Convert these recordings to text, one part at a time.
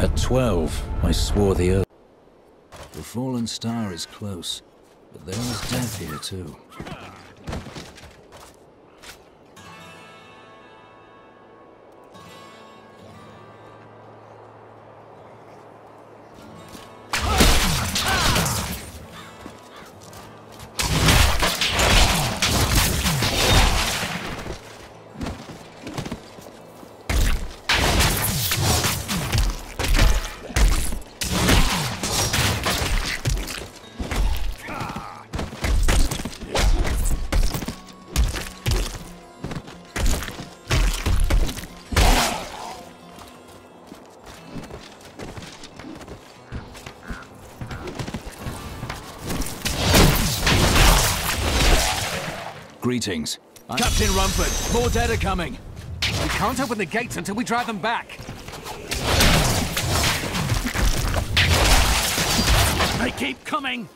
At 12, I swore the oath. The fallen star is close, but there is death here too. Greetings. I Captain Rumford, more dead are coming. We can't open the gates until we drive them back. They keep coming.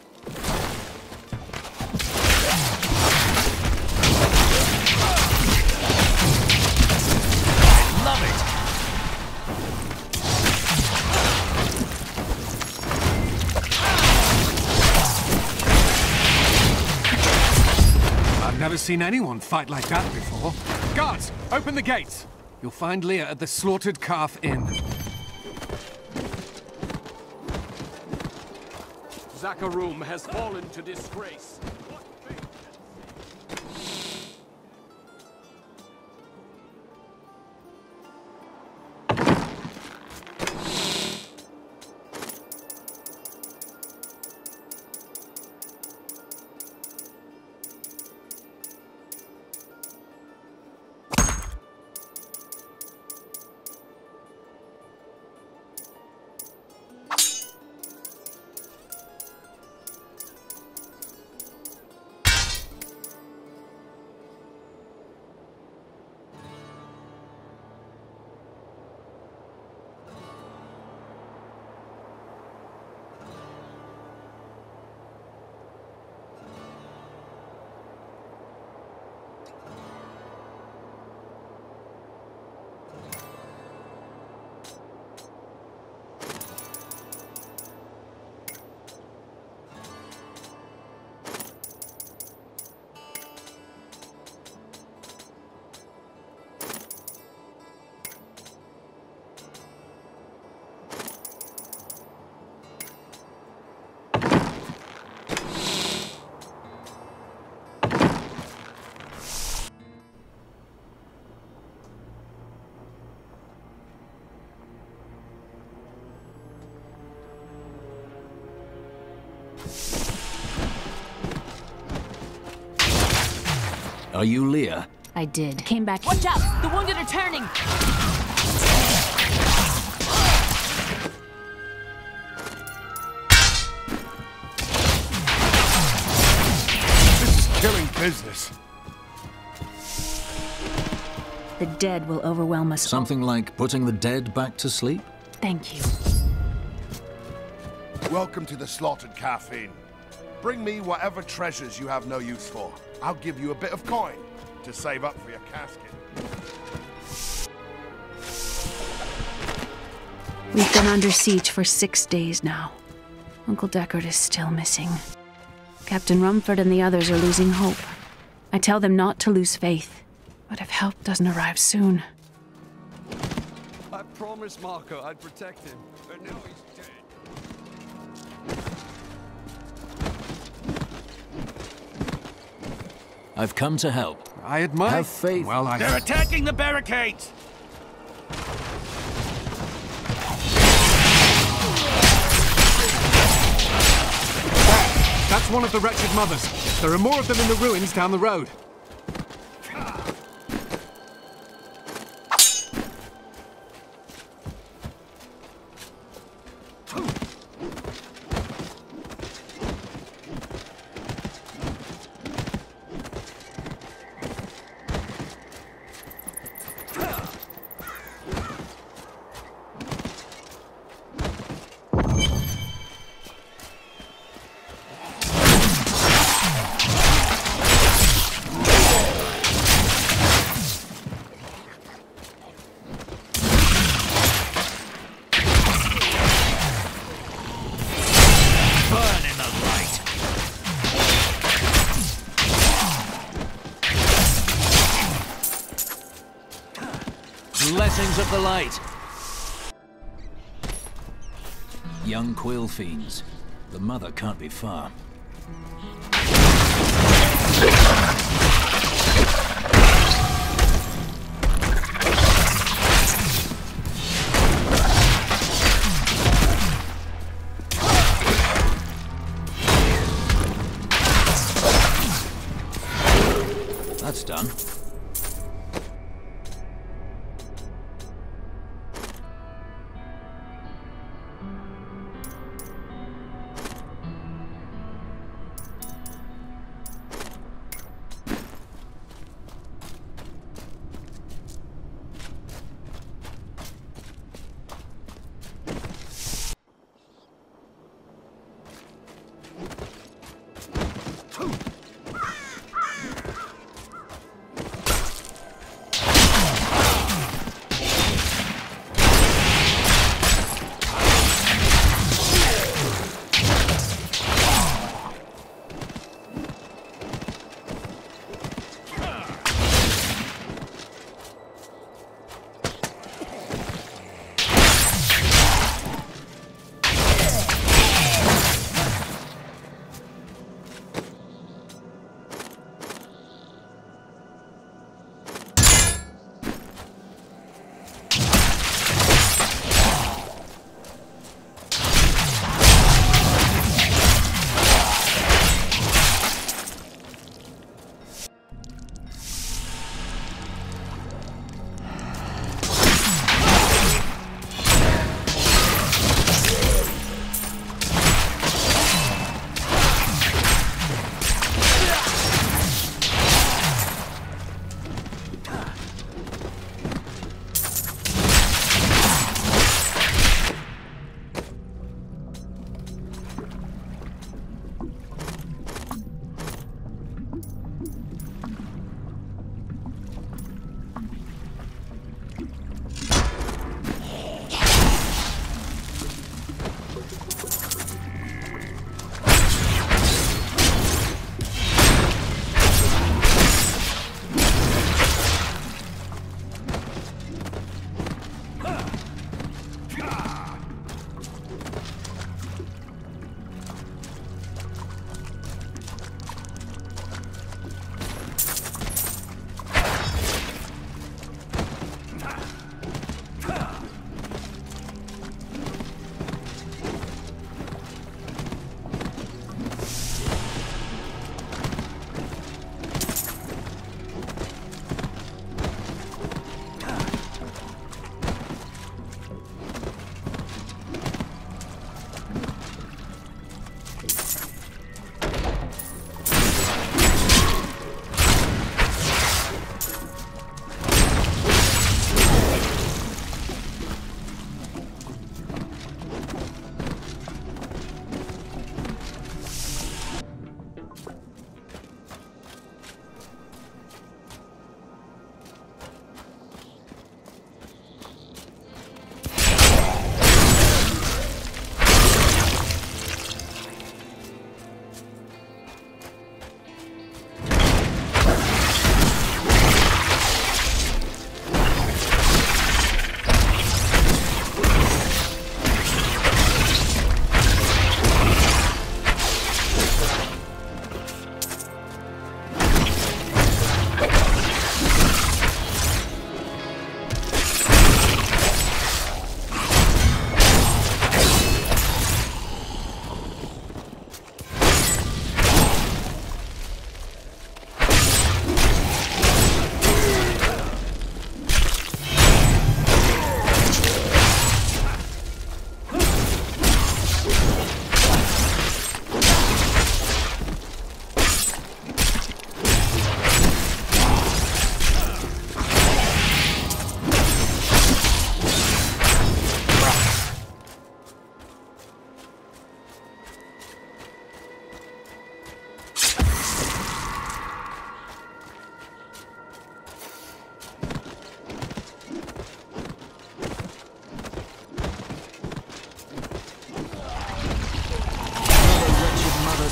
Seen anyone fight like that before. Guards, open the gates. You'll find Leah at the Slaughtered Calf Inn. Zakarum has fallen to disgrace. Are you Leah? I did. Came back. Watch out! The wounded are turning! This is killing business. The dead will overwhelm us. Something like putting the dead back to sleep? Thank you. Welcome to the Slaughtered Calf Inn. Bring me whatever treasures you have no use for. I'll give you a bit of coin to save up for your casket. We've been under siege for six days now. Uncle Deckard is still missing. Captain Rumford and the others are losing hope. I tell them not to lose faith. But if help doesn't arrive soon, I promised Marco I'd protect him, but now he's I've come to help. I admire. Have faith. Well, I. They're attacking the barricades! That's one of the wretched mothers. There are more of them in the ruins down the road. Of the light. Young quill fiends. The mother can't be far.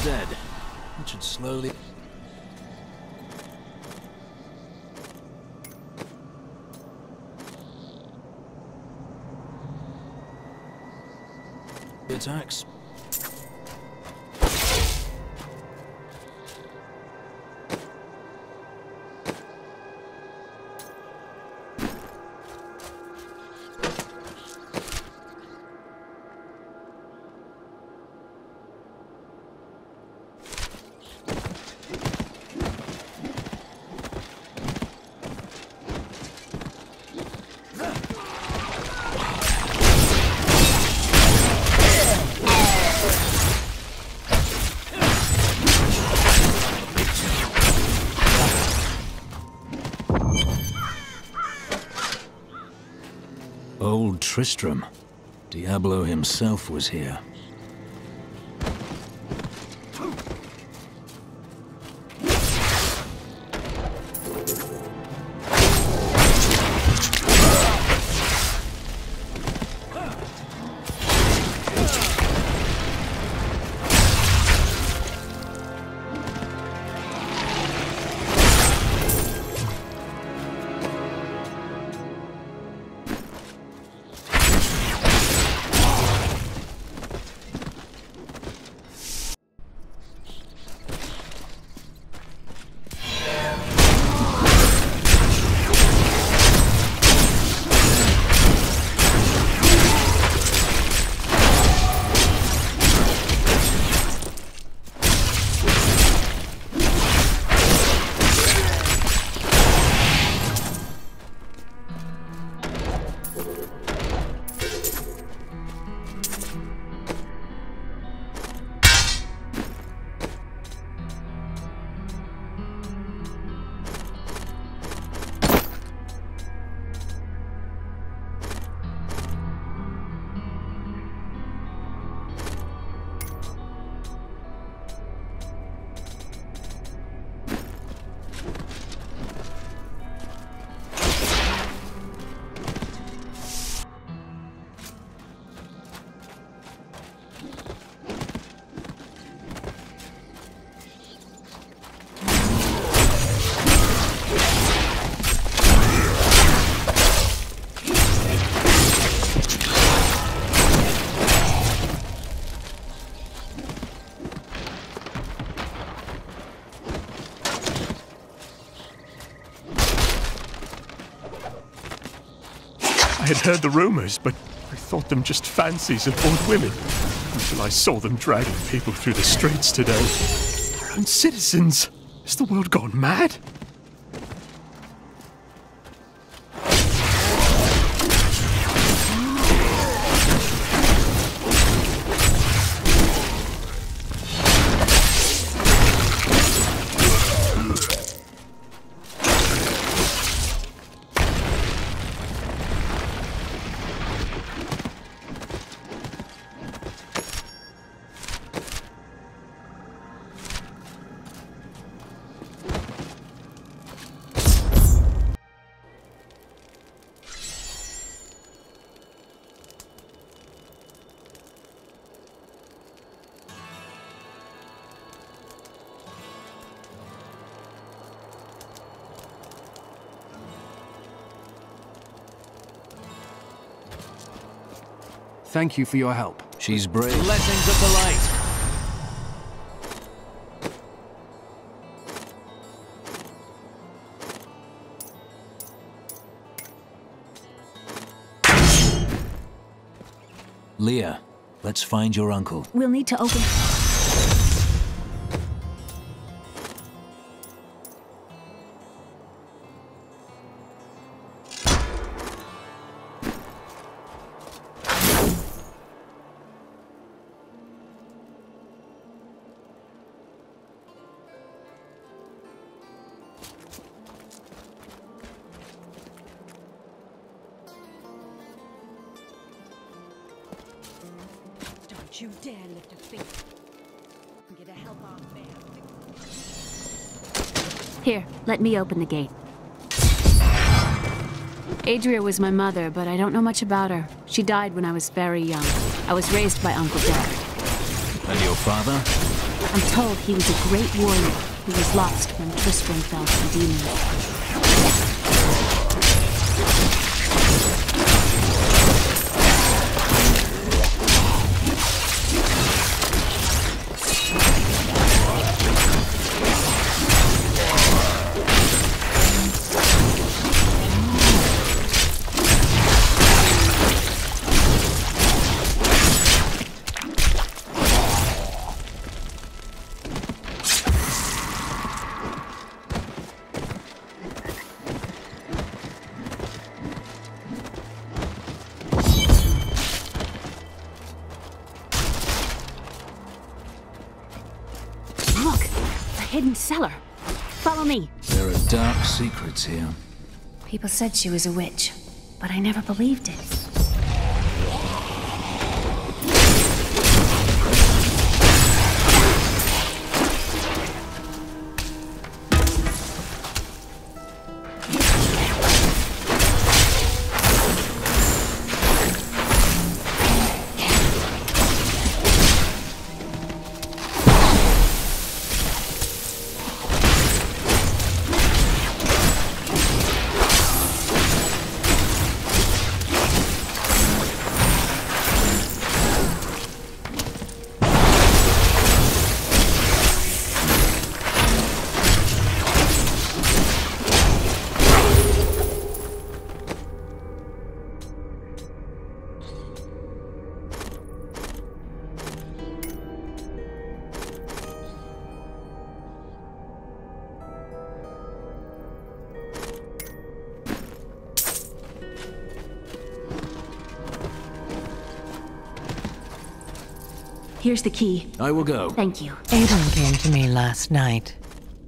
dead. It should slowly... Attacks. Tristram. Diablo himself was here. Heard the rumors, but I thought them just fancies of old women. Until I saw them dragging people through the streets today. Our own citizens. Has the world gone mad? Thank you for your help. She's brave. Blessings of the light. Leah, let's find your uncle. We'll need to open. Let me open the gate. Adria was my mother, but I don't know much about her. She died when I was very young. I was raised by Uncle Jack. And your father? I'm told he was a great warrior who was lost when Tristram fell to the demons. Here. People said she was a witch, but I never believed it. Here's the key. I will go. Thank you. Aidan came to me last night.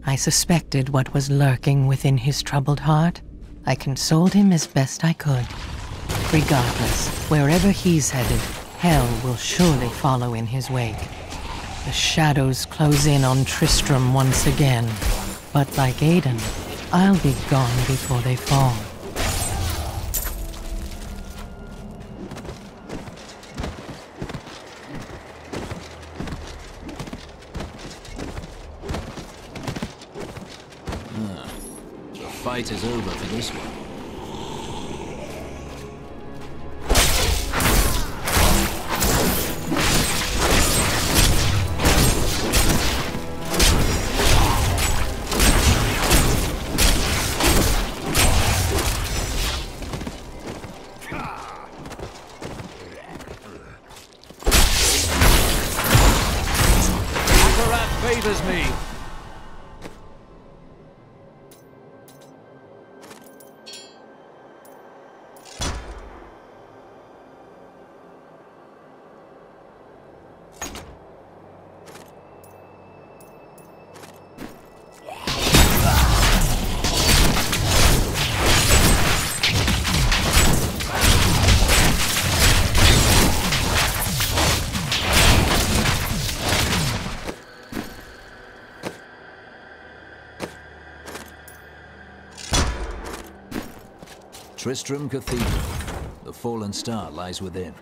I suspected what was lurking within his troubled heart. I consoled him as best I could. Regardless, wherever he's headed, hell will surely follow in his wake. The shadows close in on Tristram once again. But like Aidan, I'll be gone before they fall. The fight is over for this one. Tristram Cathedral. The fallen star lies within.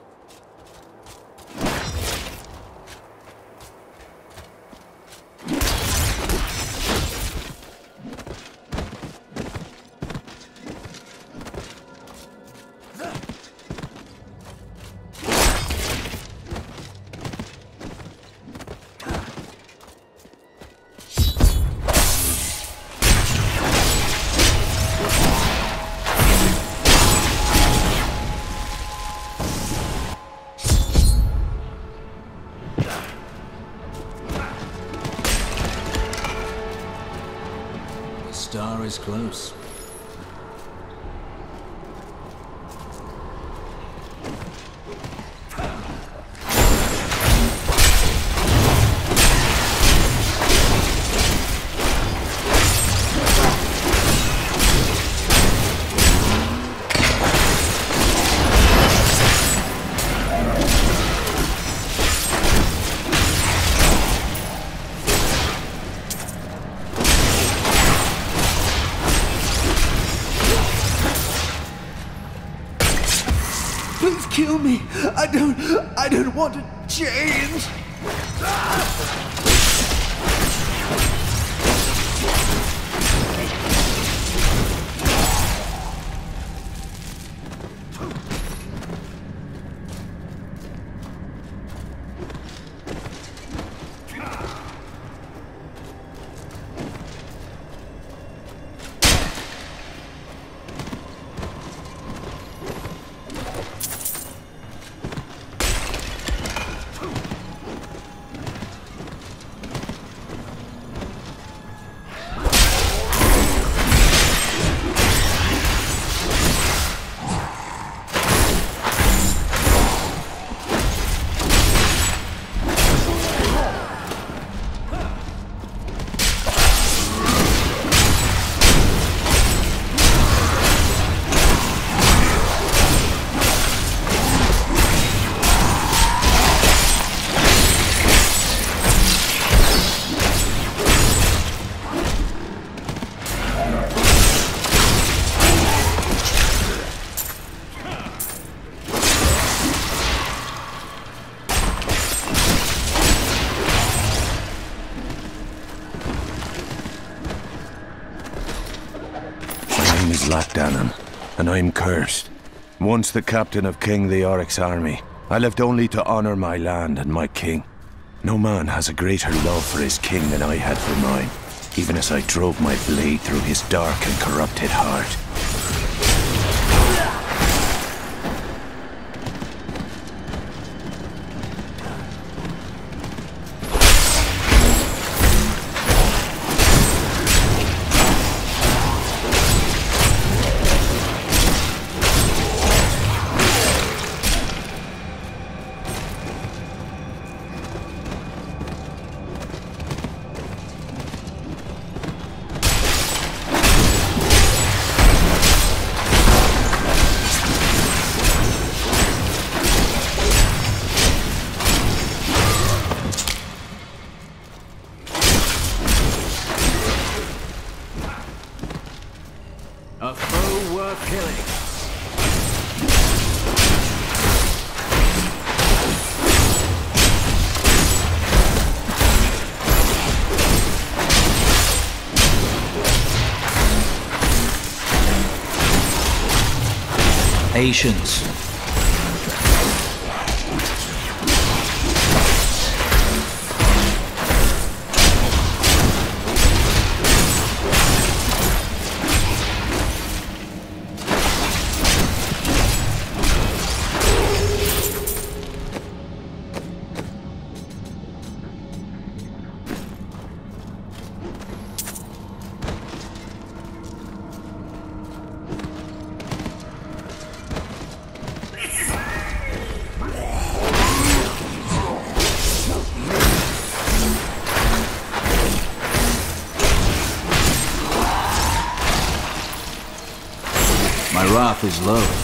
I'm cursed. Once the captain of King Leoric's army, I lived only to honor my land and my king. No man has a greater love for his king than I had for mine, even as I drove my blade through his dark and corrupted heart. Patience. Is low.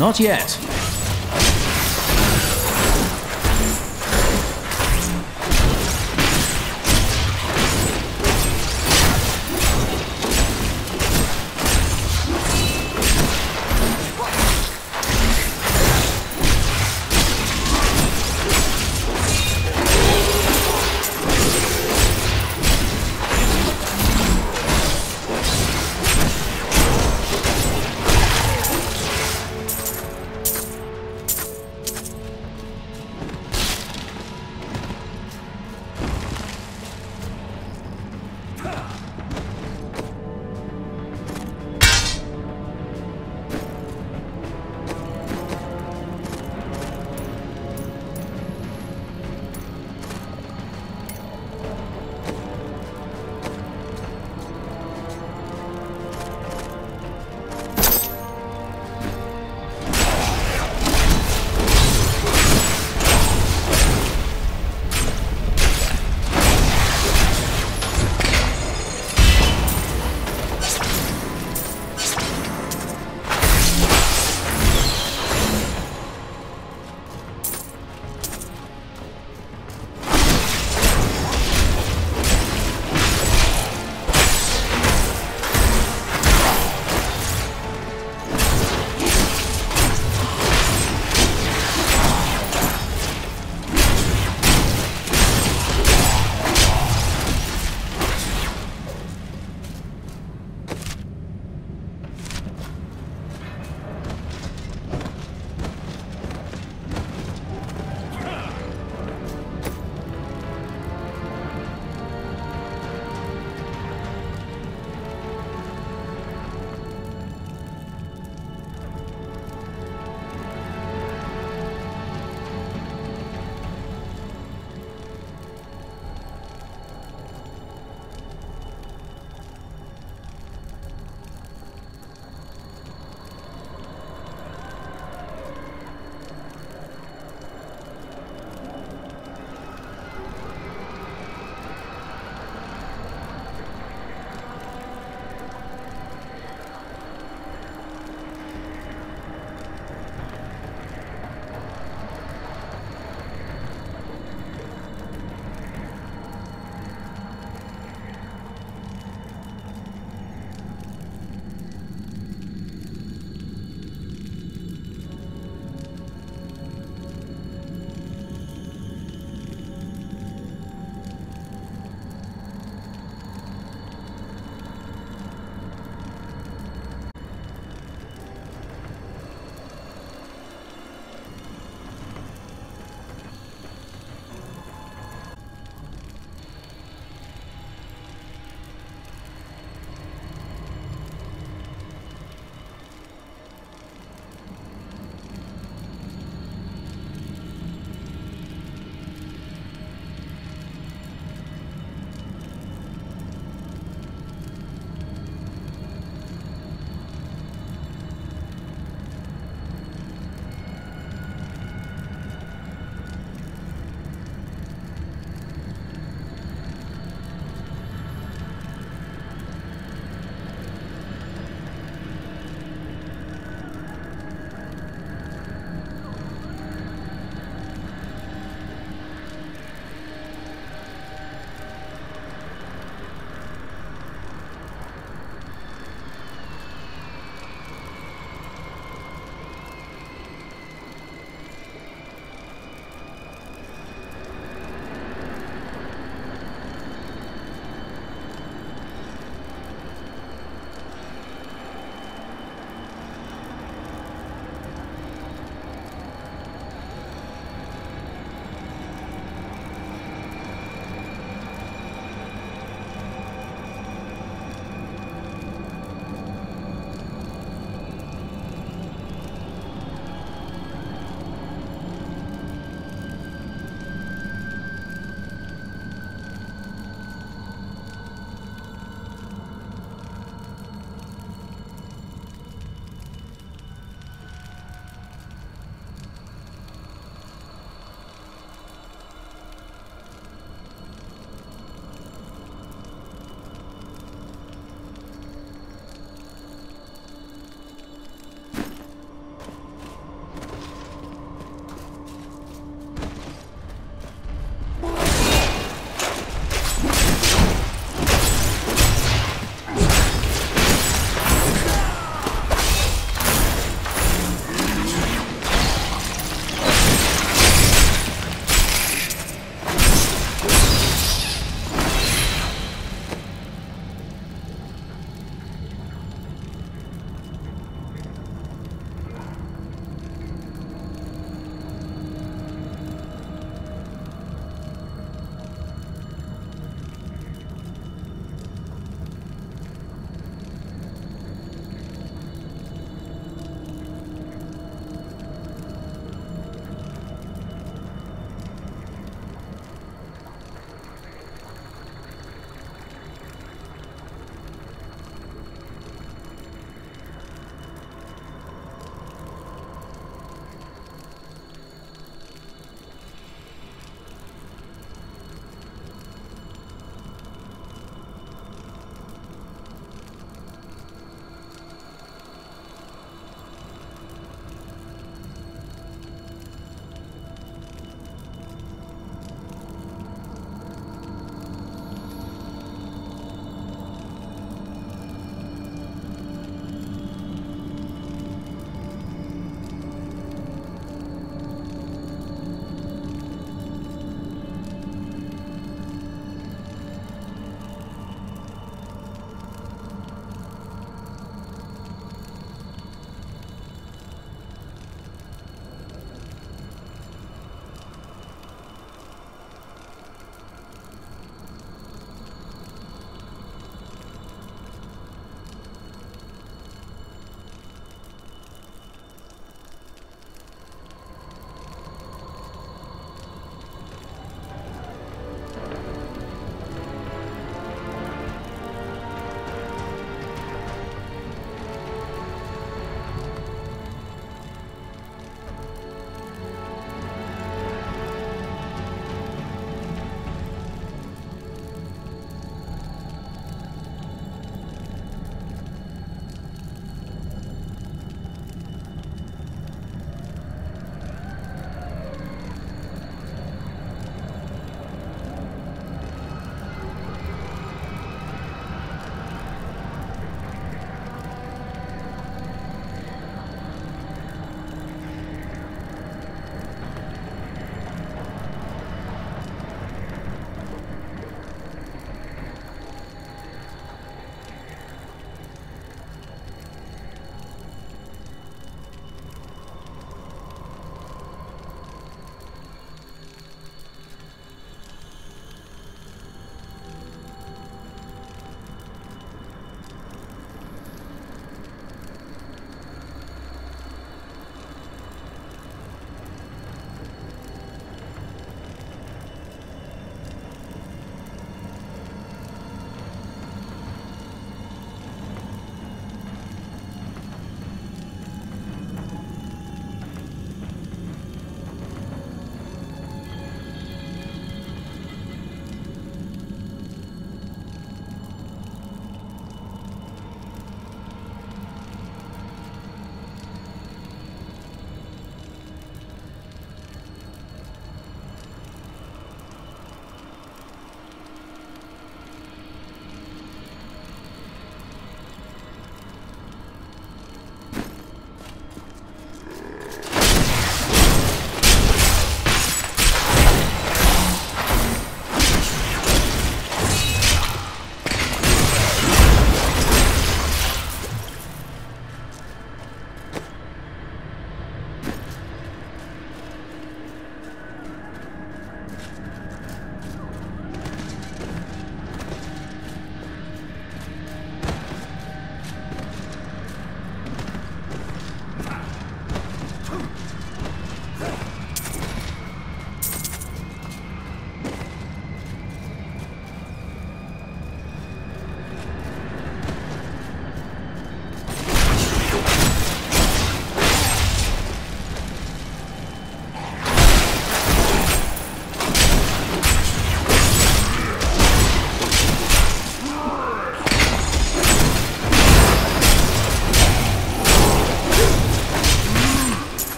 Not yet.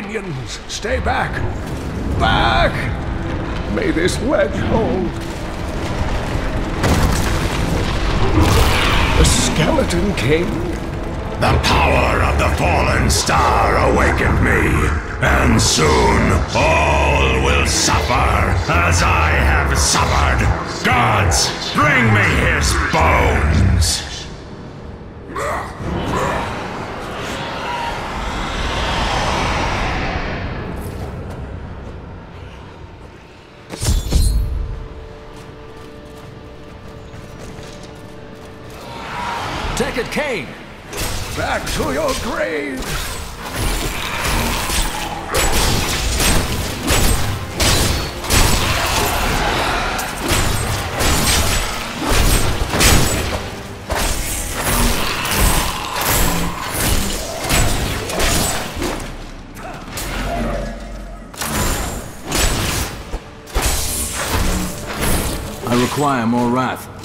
Minions, stay back! Back! May this wedge hold. The Skeleton King? The power of the fallen star awakened me, and soon all will suffer as I have suffered. Gods, bring me your! I require more wrath.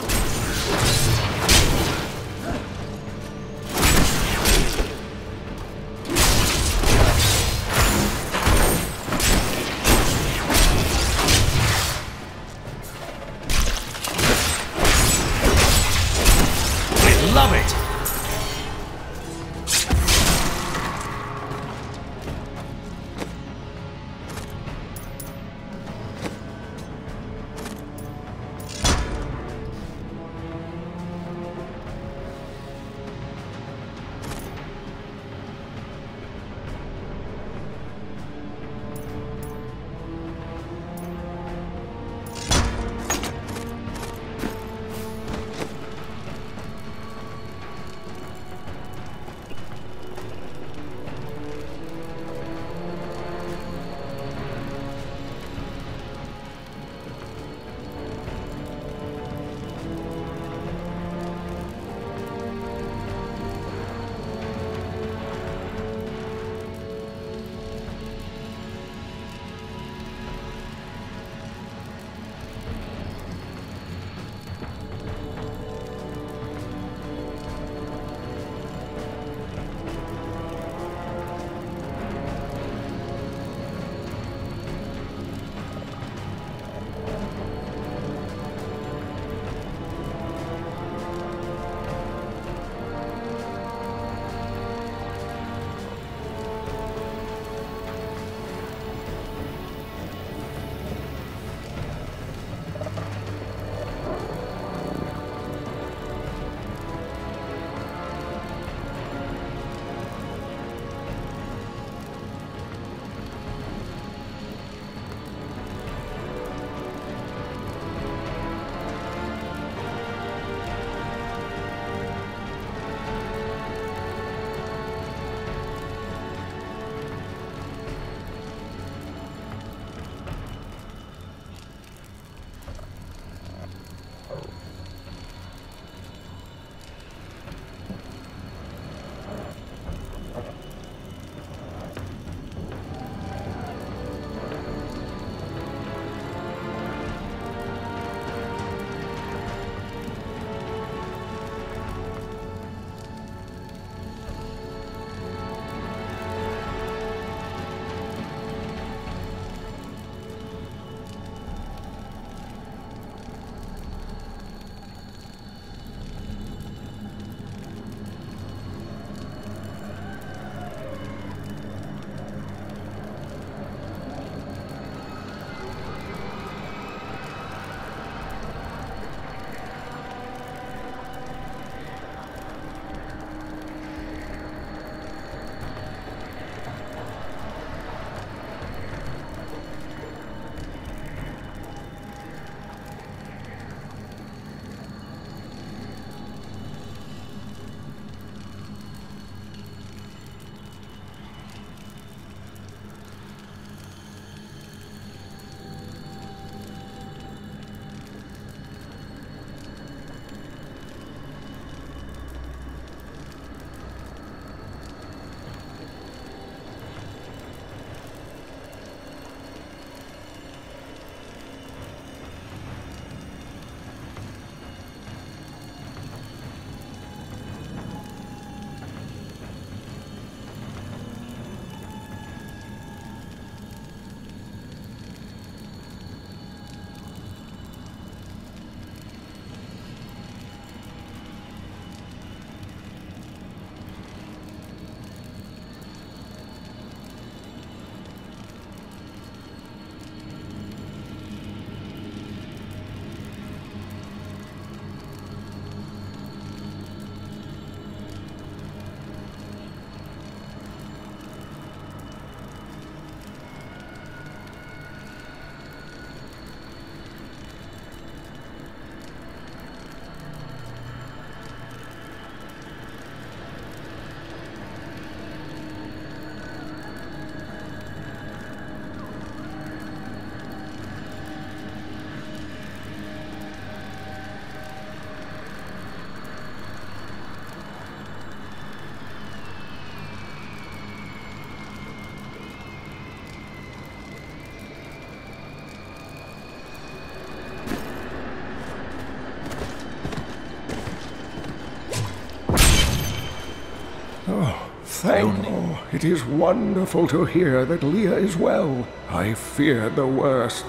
Thank oh, it is wonderful to hear that Leah is well. I feared the worst.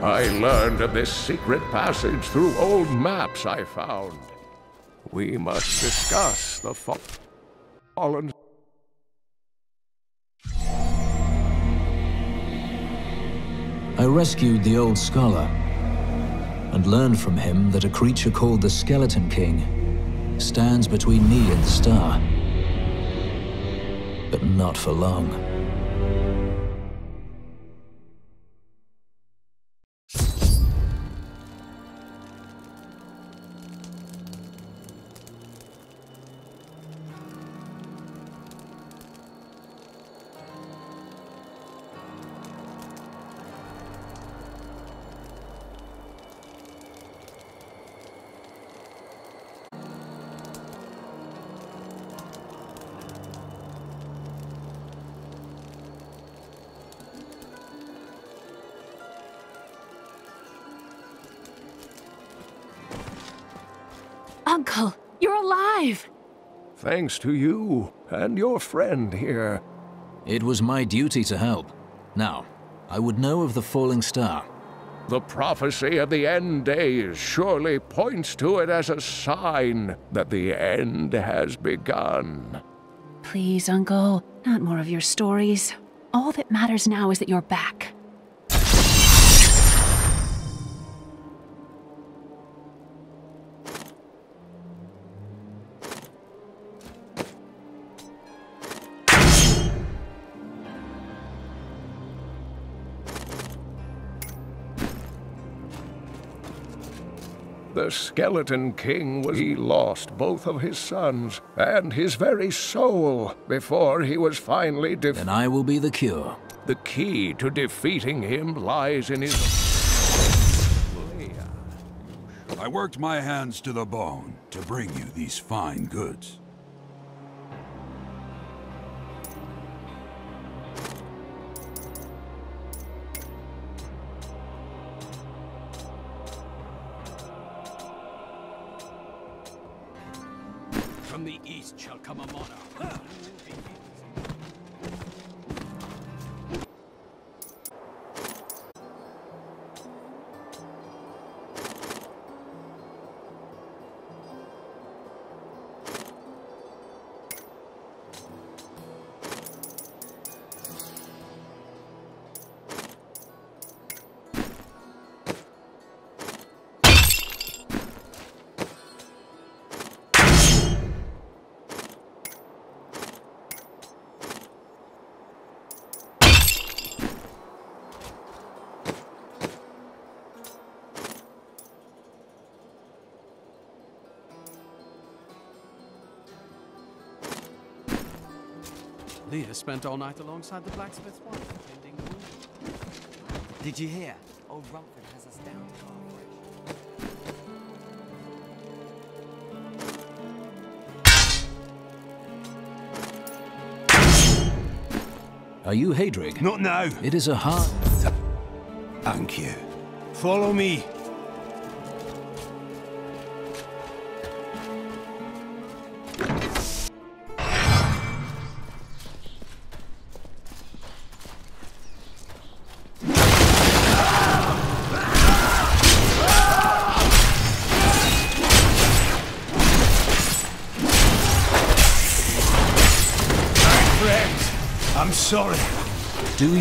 I learned of this secret passage through old maps I found. We must discuss the fa fallen. I rescued the old scholar and learned from him that a creature called the Skeleton King stands between me and the star. But not for long. Uncle, you're alive! Thanks to you and your friend here. It was my duty to help. Now, I would know of the falling star. The prophecy of the end days surely points to it as a sign that the end has begun. Please, Uncle, not more of your stories. All that matters now is that you're back. The Skeleton King was he lost both of his sons and his very soul before he was finally defeated. Then I will be the cure. The key to defeating him lies in his... I worked my hands to the bone to bring you these fine goods. Leah spent all night alongside the blacksmith's wife, tending the wound. Did you hear? Old Rumford has us down halfway. Are you Haedrig? Not now. It is a hard... Thank you. Follow me.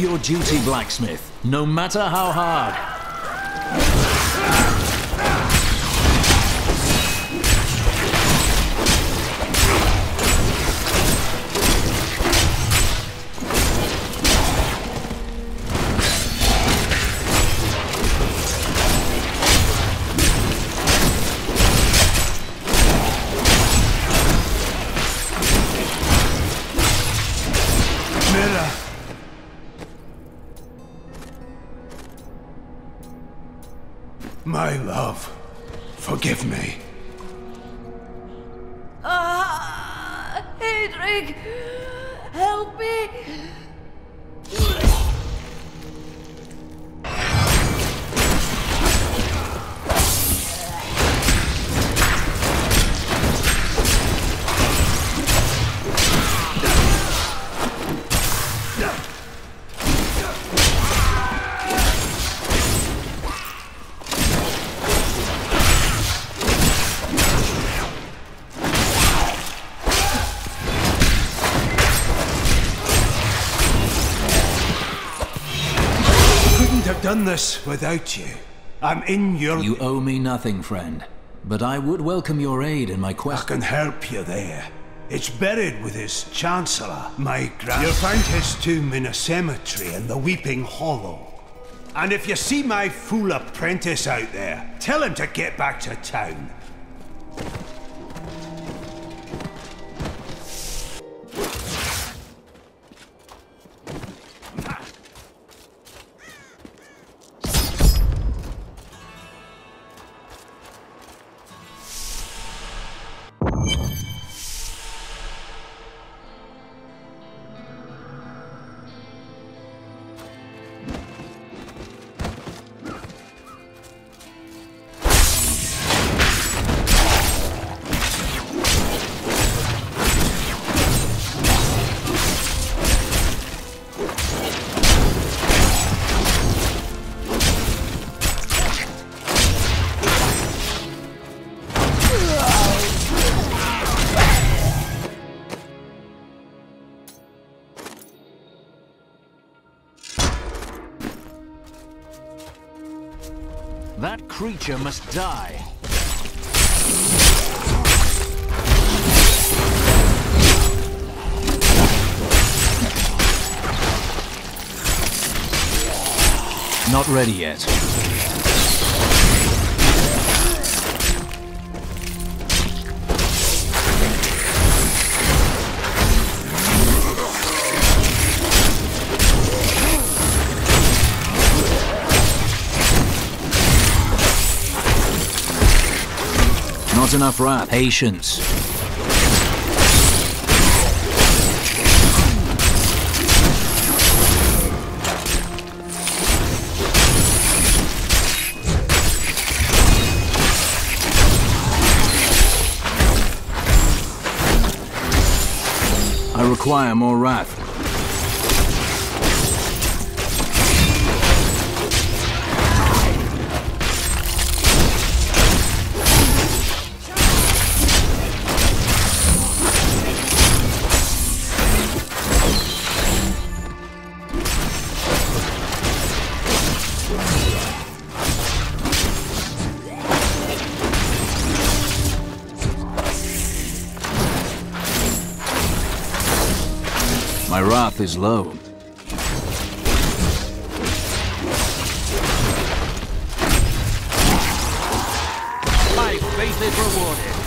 Your duty, blacksmith, no matter how hard. Forgive me. Ah, Haedrig, help me. Done this without you. I'm in your... You owe me nothing, friend. But I would welcome your aid in my quest. I can help you there. It's buried with his Chancellor, my grand... You'll find his tomb in a cemetery in the Weeping Hollow. And if you see my fool apprentice out there, tell him to get back to town. Creature must die. Not ready yet. Not enough wrath. Patience. I require more wrath. health is low. My faith is rewarded.